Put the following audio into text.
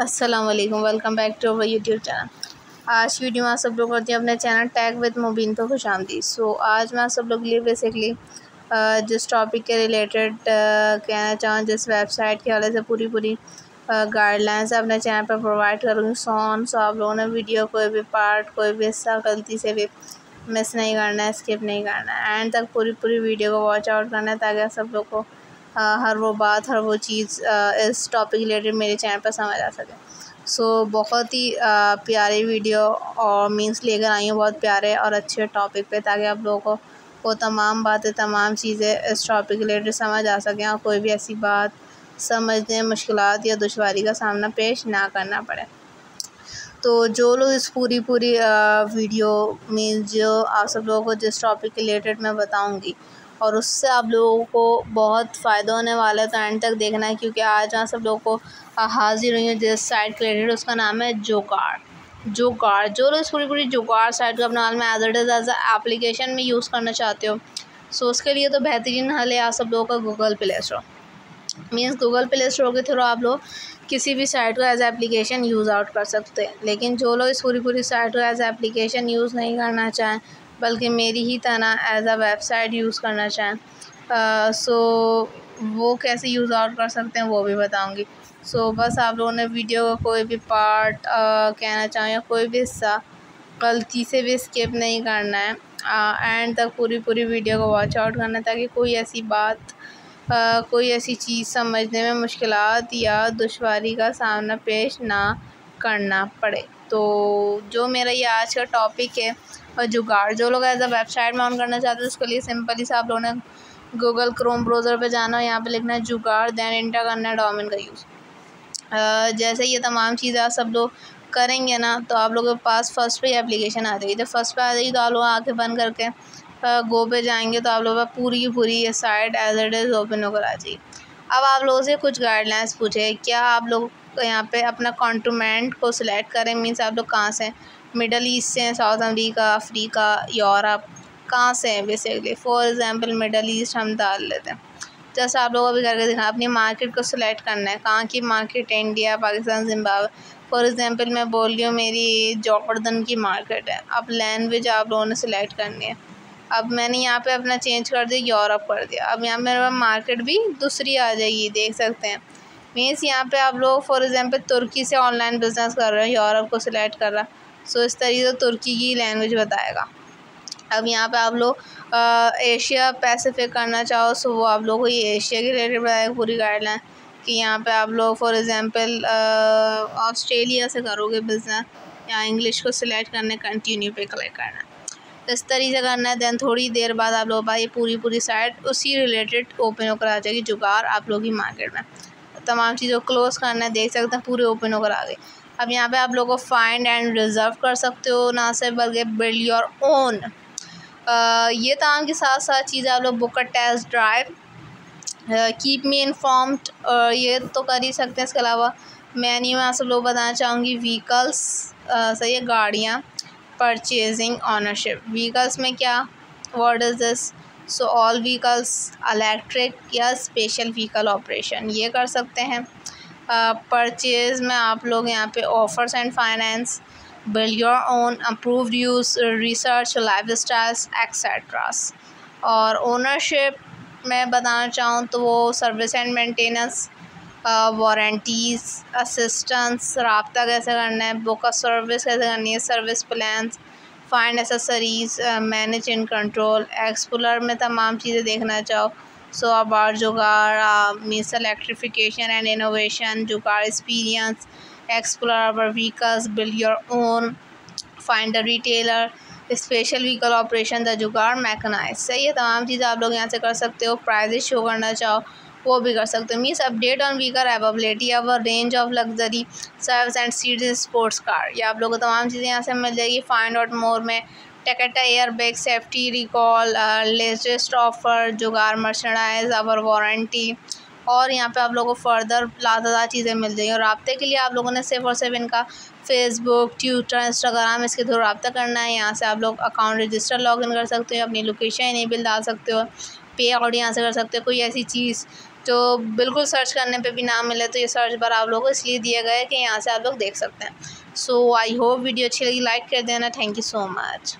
अस्सलाम वालेकुम welcome back to our YouTube channel आज वीडियो में आप सब लोग करती हैं अपने चैनल टैग विद मुबीन पर खुश आमदी. सो आज मैं आप सब लोग के लिए बेसिकली जिस टॉपिक के रिलेटेड कहना चाहूँ, जिस वेबसाइट के हवाले से पूरी पूरी गाइडलाइंस अपने चैनल पर प्रोवाइड करूँगी सॉन सो आप लोगों ने वीडियो कोई भी पार्ट कोई भी हिस्सा गलती से भी मिस नहीं करना है स्किप नहीं करना. है एंड तक पूरी पूरी वीडियो को वॉच आउट करना है ताकि आप सब लोग को हर वो बात हर वो चीज़ इस टॉपिक रिलेटेड मेरे चैनल पर समझ आ सके। सो so, बहुत ही प्यारी वीडियो और मीन्स लेकर आई हूँ बहुत प्यारे और अच्छे टॉपिक पे ताकि आप लोगों को वो तमाम बातें तमाम चीज़ें इस टॉपिक रिलेटेड समझ आ सकें और कोई भी ऐसी बात समझने मुश्किल या दुशारी का सामना पेश ना करना पड़े। तो जो लोग इस पूरी पूरी वीडियो मीन्स जो आप सब लोगों को जिस टॉपिक रिलेटेड मैं बताऊँगी और उससे आप लोगों को बहुत फ़ायदा होने वाला है तो एंड तक देखना है, क्योंकि आज यहाँ सब लोगों को हाजिर हुई है, जिस साइट के रिलेटेड उसका नाम है जोगाड़ जोगाड़ जो लोग पूरी पूरी जोगाड़ साइट को अपने में एज इज़ एज एप्लीकेशन में यूज़ करना चाहते हो सो उसके लिए तो बेहतरीन हल है आप सब लोगों का Google Play Store means Google Play Store के थ्रू आप लोग किसी भी साइट को एज एप्लीकेशन यूज़ आउट कर सकते हैं, लेकिन जो लोग इस पूरी पूरी साइट को एज एप्लीकेशन यूज़ नहीं करना चाहें बल्कि मेरी ही तरह एज आ वेबसाइट यूज़ करना चाहें। सो वो कैसे यूज़ आउट कर सकते हैं वो भी बताऊँगी। सो बस आप लोगों ने वीडियो का कोई भी पार्ट कहना चाहें या कोई भी हिस्सा गलती से भी स्किप नहीं करना है। एंड तक पूरी पूरी वीडियो को वॉच आउट करना है ताकि कोई ऐसी बात आ, कोई ऐसी चीज़ समझने में मुश्किल या दुशारी का सामना पेश ना करना पड़े। तो जो मेरा ये आज का टॉपिक है, और जुगाड़, जो लोग एज अ वेबसाइट में ऑन करना चाहते हैं, उसके लिए सिंपली से आप लोगों ने गूगल क्रोम ब्राउज़र पे जाना है यहाँ पे लिखना है जुगाड़ दैन इंटर करना है डोमेन का यूज़ जैसे ये तमाम चीज़ें आप सब लोग करेंगे ना तो आप लोगों के पास फ़र्स्ट पे एप्लीकेशन आ जाएगी। जब फ़र्स्ट पे आ जाएगी तो आप लोग आके बंद करके गो पे जाएँगे तो आप लोगों का पूरी की पूरी ये site as it is open होकर आ जाएगी। अब आप लोगों से कुछ गाइडलाइंस पूछे, क्या आप लोग यहाँ पे अपना कॉन्टूमेंट को सिलेक्ट करें मीन्स आप लोग कहाँ से हैं? मिडल ईस्ट से हैं साउथ अमेरिका अफ्रीका यूरोप कहाँ से हैं basically for example Middle East हम डाल लेते हैं। जैसे आप लोगों को भी करके दिखा अपनी मार्केट को सिलेक्ट करना है। कहाँ की मार्केट है? India Pakistan Zimbabwe for example मैं बोल रही हूँ, मेरी जॉर्डन की मार्केट है। अब लैंग्वेज आप लोगों ने सिलेक्ट करनी है। अब मैंने यहाँ पे अपना चेंज कर दिया यूरोप कर दिया। अब यहाँ मेरे मार्केट भी दूसरी आ जाएगी, देख सकते हैं। मीन्स यहाँ पे आप लोग फॉर एग्ज़ाम्पल तुर्की से ऑनलाइन बिज़नेस कर रहे हैं यूरोप को सिलेक्ट कर रहा सो इस तरीके से तुर्की की लैंग्वेज बताएगा। अब यहाँ पे आप लोग एशिया पैसिफिक करना चाहो सो वो आप लोगों को ये एशिया के रिलेटेड बताएगा, पूरी गाइडलाइन कि यहाँ पे आप लोग फॉर एग्ज़ाम्पल ऑस्ट्रेलिया से करोगे बिज़नेस या इंग्लिश को सिलेक्ट करने कंटिन्यू पे क्लिक करना। इस तरीके से करना है दैन थोड़ी देर बाद आप लोग ये पूरी पूरी साइट उसी रिलेटेड ओपन होकर आ जाएगी, जुगाड़ आप लोग की मार्केट में। तमाम चीज़ों को क्लोज़ करना है, देख सकते हैं, पूरे ओपन होकर आ गए अब यहाँ पे आप लोगों को फाइंड एंड रिज़र्व कर सकते हो, ना सिर्फ़ बल्कि बिल्ड योर ओन ये तमाम के साथ साथ चीज़ें आप लोग बुक का test drive keep me informed ये तो कर ही सकते हैं, इसके अलावा मैं नहीं, मैं सब लोग बताना चाहूँगी व्हीकल्स सही है, गाड़ियाँ परचेजिंग ऑनरशिप व्हीकल्स में क्या? Word is this so all vehicles electric या स्पेशल व्हीकल ऑपरेशन ये कर सकते हैं। परचेज़ में आप लोग यहाँ पे offers and finance build your own approved use research lifestyles etceteras और ओनरशिप मैं बताना चाहूँ तो वो service and maintenance warranties assistance रबता कैसे करना है बुक ऑफ़ सर्विस कैसे करनी है service plans find accessories manage and control explore में तमाम चीज़ें देखना चाहो। सो अबार जुगाड़ मीस electrification and innovation Jaguar experience explore our vehicles build your own find the retailer special vehicle operation the Jaguar mechanise सही है, तमाम चीज़ें आप लोग यहाँ से कर सकते हो। प्राइजेस शो करना चाहो। वो भी कर सकते हो। Means update on weaker availability of range of luxury service and seats sports car ये आप लोगों को तमाम चीज़ें यहाँ से मिल जाएगी। फाइंड आउट मोर में Takata airbag safety recall latest offer Jaguar merchandise our warranty और यहाँ पे आप लोगों को फर्दर लातादार चीज़ें मिल जाएँगी। और रबते के लिए आप लोगों ने सिर्फ़ और सिर्फ़ इनका फेसबुक ट्विटर इंस्टाग्राम इसके थ्रू रबता करना है। यहाँ से आप लोग अकाउंट रजिस्टर लॉगिन कर सकते हो। अपनी लोकेशन इनेबल डाल सकते हो। पे आउट यहाँ से कर सकते हो। कोई ऐसी चीज़ तो बिल्कुल सर्च करने पे भी ना मिले तो ये सर्च बार आप लोगों को इसलिए दिया गया है कि यहाँ से आप लोग देख सकते हैं। सो आई होप वीडियो अच्छी लगी लाइक कर देना। Thank you so much